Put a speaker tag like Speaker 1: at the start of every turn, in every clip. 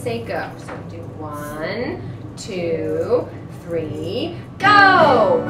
Speaker 1: say go. So do one, two, three, go!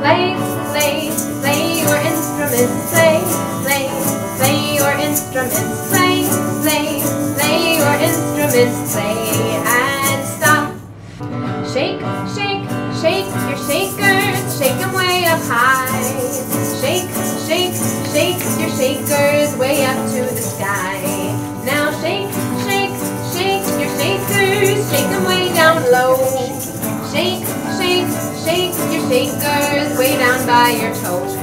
Speaker 1: Play, play, play your instruments, play, play, play your instruments, play, play, play your instruments, play and stop. Shake, shake by your toes.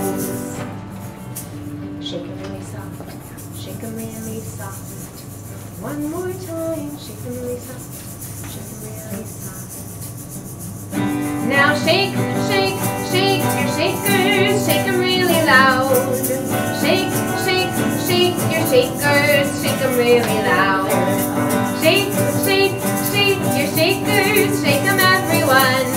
Speaker 1: Shake them really soft, shake them really soft. One more time, shake them really soft, shake them really soft. Now shake, shake, shake your shakers, shake them really loud. Shake, shake, shake your shakers, shake them really loud. Shake, shake, shake your shakers, shake them everyone.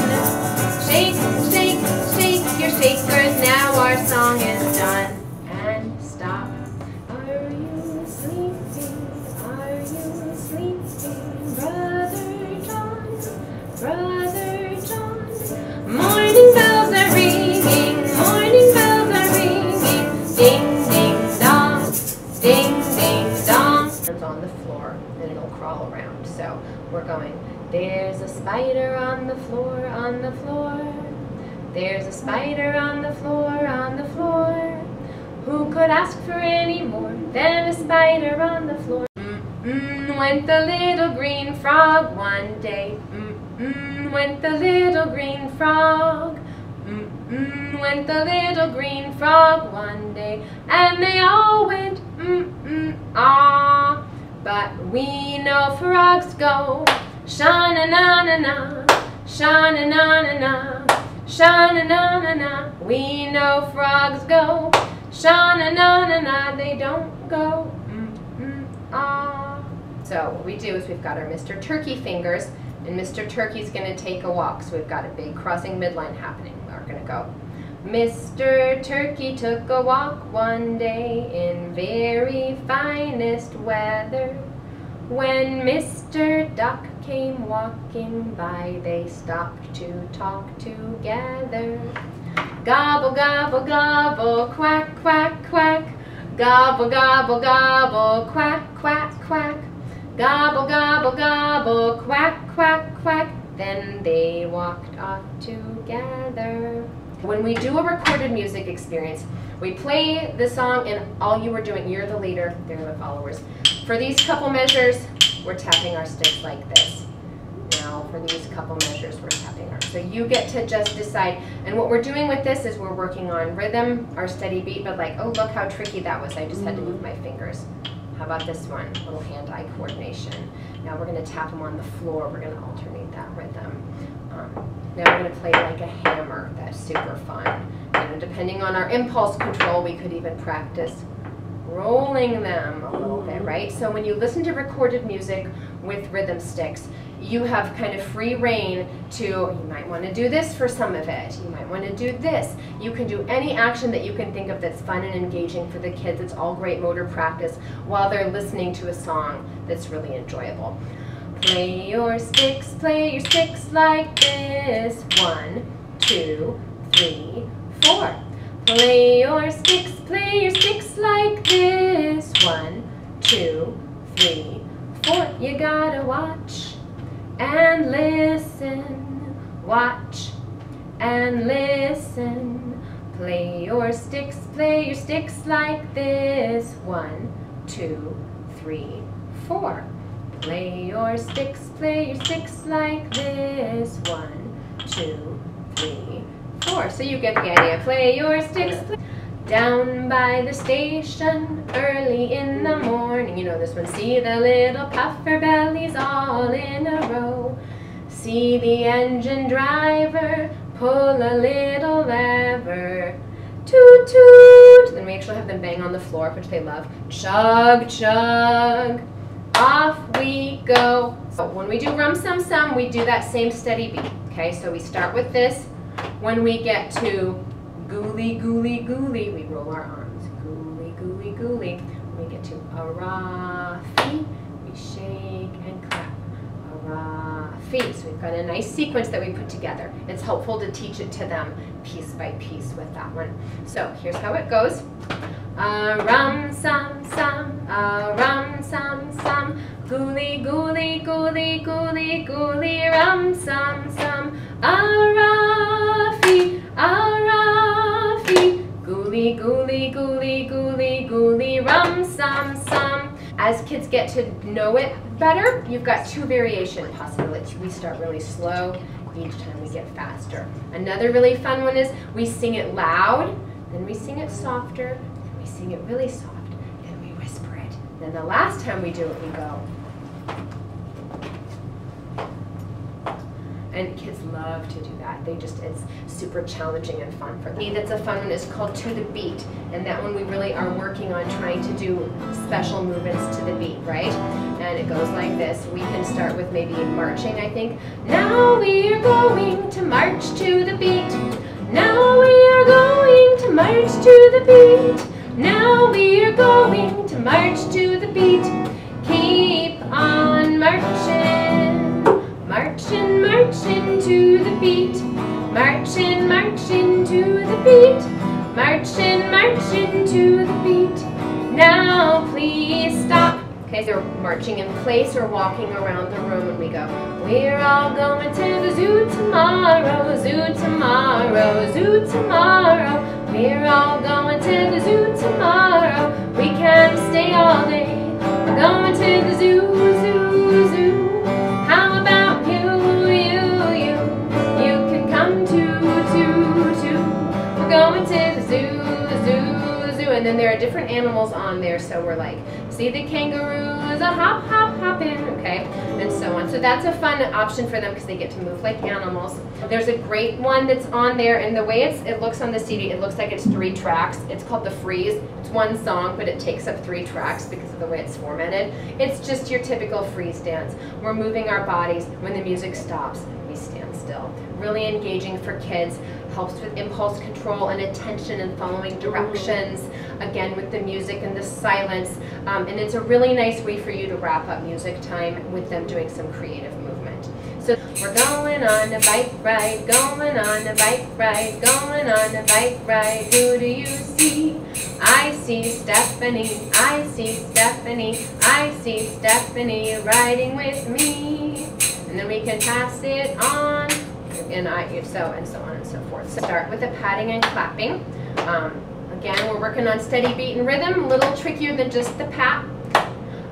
Speaker 1: Ding, ding, dong, ding, ding, dong. It's on the floor, and it'll crawl around. So we're going. There's a spider on the floor, on the floor. There's a spider on the floor, on the floor. Who could ask for any more than a spider on the floor? Mm-mm, went the little green frog one day. Mm-mm, went the little green frog. Mm-mm, went the little green frog one day. And they all went, mm-mm, ah. But we know frogs go, sha-na-na-na-na, sha-na-na-na-na, sha-na-na-na-na. We know frogs go, sha-na-na-na-na. They don't go, mm-mm, ah. So what we do is we've got our Mr. Turkey fingers, and Mr. Turkey's gonna take a walk. So we've got a big crossing midline happening. We're gonna go. Mr. Turkey took a walk one day in very finest weather. When Mr. Duck came walking by, they stopped to talk together. Gobble, gobble, gobble, quack, quack, quack. Gobble, gobble, gobble, quack, quack, quack. Gobble, gobble, gobble, quack, quack, quack. Then they walked off together. When we do a recorded music experience, we play the song and all you are doing, you're the leader, they're the followers. For these couple measures, we're tapping our sticks like this. Now for these couple measures, we're tapping our, so you get to just decide. And what we're doing with this is we're working on rhythm, our steady beat, but like, oh look how tricky that was, I just had to move my fingers. How about this one? A little hand-eye coordination. Now we're going to tap them on the floor. We're going to alternate that rhythm. Um, now we're going to play like a hammer. That's super fun. And depending on our impulse control, we could even practice rolling them a little bit, right? So when you listen to recorded music with rhythm sticks, you have kind of free rein to, you might want to do this for some of it, you might want to do this. You can do any action that you can think of that's fun and engaging for the kids. It's all great motor practice while they're listening to a song that's really enjoyable. Play your sticks, play your sticks like this. One, two, three, four. Play your sticks, play your sticks like this. One, two, three, four. You gotta watch and listen. Watch and listen. Play your sticks, play your sticks like this. One, two, three, four. Play your sticks, play your sticks like this. One, two, three, four. So you get the idea. Play your sticks. Play. Down by the station, early in the morning. You know this one. See the little puffer bellies all in a row. See the engine driver pull a little lever. Toot toot. Then we actually have them bang on the floor, which they love. Chug chug. Off we go. So when we do rum sum sum, we do that same steady beat. Okay, so we start with this. When we get to gooly gooly gooly, we roll our arms. Gooly gooly gooly. When we get to a rafi, we shake and clap. Feet. So we've got a nice sequence that we put together. It's helpful to teach it to them piece by piece with that one. So here's how it goes. A rum sam sam, a rum sam sam, gooly gooly gooly gooly gooly rum sam sam, a As kids get to know it better, you've got two variation possibilities. We start really slow, each time we get faster. Another really fun one is we sing it loud, then we sing it softer, then we sing it really soft, then we whisper it. Then the last time we do it, we go. And kids love to do that. They just, it's super challenging and fun for them. That's a fun one is called To the Beat. And that one we really are working on trying to do special movements to the beat, right? And it goes like this. We can start with maybe marching, I think. Now we are going to march to the beat. Now we are going to march to the beat. Now we're going to march to the beat. Keep on marching, Marching, marching to the beat. Marching, marching to the beat. Now please stop. Okay, so we're marching in place or walking around the room and we go, We're all going to the zoo tomorrow, zoo tomorrow, zoo tomorrow. We're all going to the zoo tomorrow. We can stay all day. We're going to the zoo, zoo, zoo, zoo. And then there are different animals on there, so we're like, see the kangaroos, a hop, hop, hopping, okay? And so on. So that's a fun option for them because they get to move like animals. There's a great one that's on there, and the way it's, it looks on the CD, it looks like it's three tracks. It's called The Freeze. It's one song, but it takes up three tracks because of the way it's formatted. It's just your typical freeze dance. We're moving our bodies. When the music stops, we stand still. Really engaging for kids. Helps with impulse control and attention and following directions. Again, with the music and the silence. Um, and it's a really nice way for you to wrap up music time with them doing some creative movement. So we're going on a bike ride, going on a bike ride, going on a bike ride. Who do you see? I see Stephanie, I see Stephanie, I see Stephanie riding with me. And then we can pass it on, and I, so and so on forth. So start with the patting and clapping. Um, again, we're working on steady beat and rhythm, a little trickier than just the pat.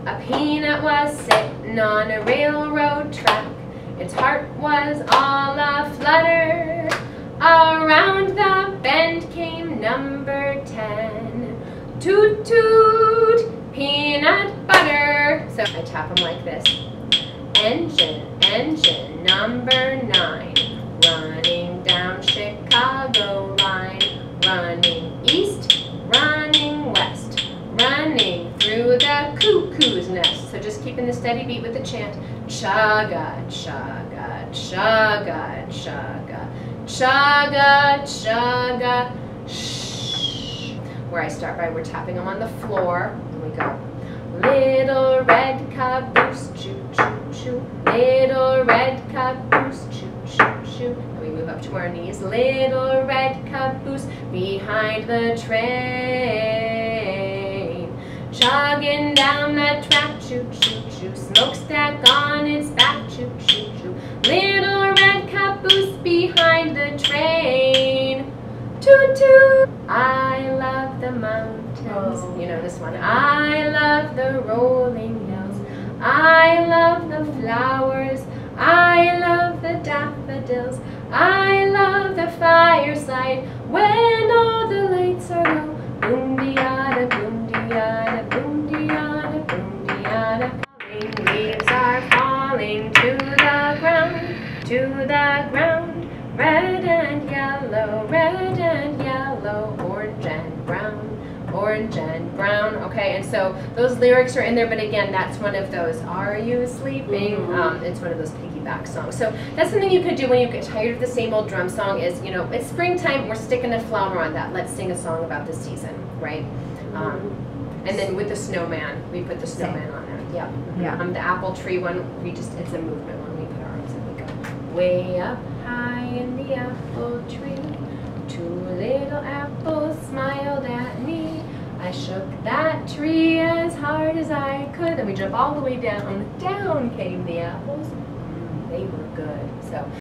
Speaker 1: A peanut was sitting on a railroad track. Its heart was all a-flutter. Around the bend came number ten. Toot toot, peanut butter. So I tap them like this. Engine, engine, number nine. Running keeping the steady beat with the chant. Chugga, chugga, chugga, chugga, chugga, chugga, shh. Where I start by, we're tapping them on the floor, and we go. Little red caboose, choo, choo, choo. Little red caboose, choo, choo, choo. And we move up to our knees. Little red caboose behind the train. Chugging down the track, choo, choo, choo. Smokestack on its back, choo, choo, choo. Little red caboose behind the train. Toot toot. I love the mountains.
Speaker 2: Oh.
Speaker 1: You know this one. I love the rolling hills. I love the flowers. And brown orange and brown. Okay, and so those lyrics are in there, but again, that's one of those "Are you sleeping?"
Speaker 2: Mhm.
Speaker 1: Um, it's one of those piggyback songs. So that's something you could do when you get tired of the same old drum song. Is you know it's springtime, we're sticking a flower on that. Let's sing a song about the season, right? Um, and then with the snowman, we put the snowman on there. Yeah.
Speaker 2: Yeah.
Speaker 1: Um, the apple tree one, we just, it's a movement when we put our arms in, we go way up high in the apple tree. Two little apples smiled at me. I shook that tree as hard as I could. Then we jump all the way down. Down came the apples. They were good. So